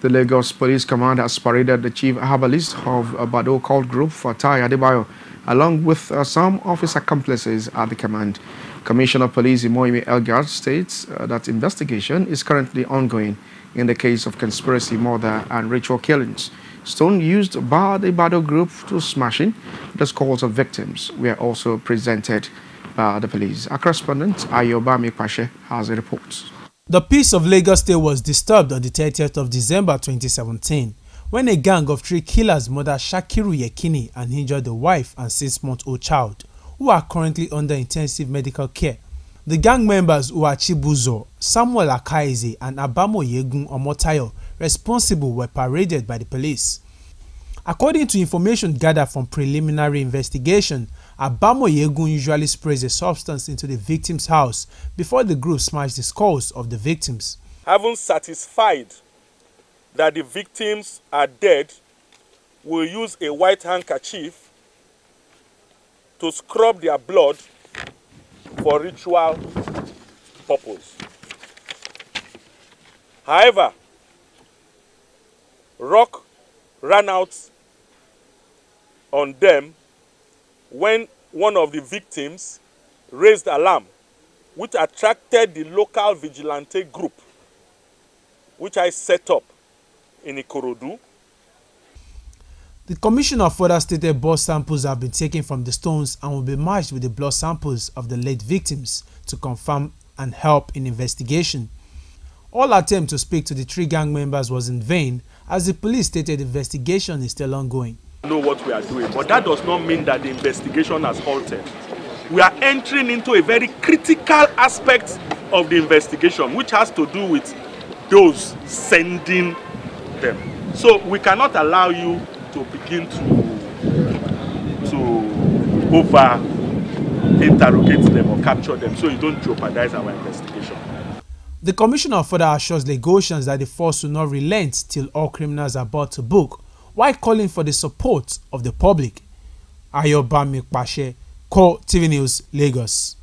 The Lagos Police Command has paraded the chief herbalist of a Badoo cult group, Fatai Adebayo, along with uh, some of his accomplices at the command. Commissioner of Police Imohimi Edgal states uh, that investigation is currently ongoing in the case of conspiracy, murder, and ritual killings. Stone used by the Badoo group to smashing the skulls of victims were also presented by the police. Our correspondent Ayobami Pashe has a report. The peace of Lagos State was disturbed on the 30th of December 2017 when a gang of three killers murdered Shakiru Yekini and injured the wife and six-month-old child, who are currently under intensive medical care. The gang members who Samuel Akaize and Abamo Yegun Omotayo responsible were paraded by the police. According to information gathered from preliminary investigation, Abamo Yegun usually sprays a substance into the victim's house before the group smashed the skulls of the victims. Having satisfied that the victims are dead, will use a white handkerchief to scrub their blood for ritual purpose. However, rock ran out on them when one of the victims raised alarm, which attracted the local vigilante group, which I set up in Ikorodu. The commissioner further stated blood samples have been taken from the stones and will be matched with the blood samples of the late victims to confirm and help in investigation. All attempt to speak to the three gang members was in vain as the police stated investigation is still ongoing know what we are doing, but that does not mean that the investigation has halted. We are entering into a very critical aspect of the investigation, which has to do with those sending them. So we cannot allow you to begin to to over interrogate them or capture them so you don't jeopardize our investigation. The commissioner further assures Lagosians that the force will not relent till all criminals are brought to book while calling for the support of the public. Ayobami Pashe, Core TV News, Lagos.